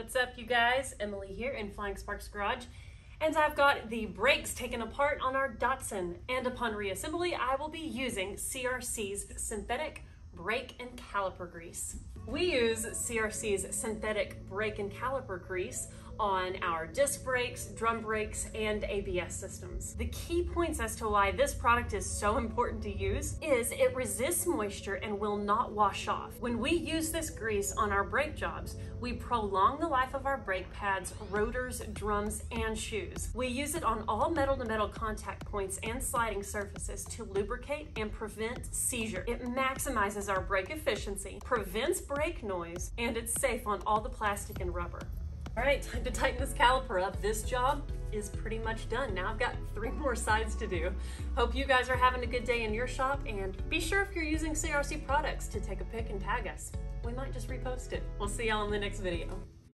What's up you guys? Emily here in Flying Sparks Garage. And I've got the brakes taken apart on our Datsun. And upon reassembly, I will be using CRC's synthetic brake and caliper grease. We use CRC's synthetic brake and caliper grease on our disc brakes, drum brakes, and ABS systems. The key points as to why this product is so important to use is it resists moisture and will not wash off. When we use this grease on our brake jobs, we prolong the life of our brake pads, rotors, drums, and shoes. We use it on all metal-to-metal -metal contact points and sliding surfaces to lubricate and prevent seizure. It maximizes our brake efficiency, prevents brake noise, and it's safe on all the plastic and rubber. All right, time to tighten this caliper up. This job is pretty much done. Now I've got three more sides to do. Hope you guys are having a good day in your shop and be sure if you're using CRC products to take a pic and tag us. We might just repost it. We'll see y'all in the next video.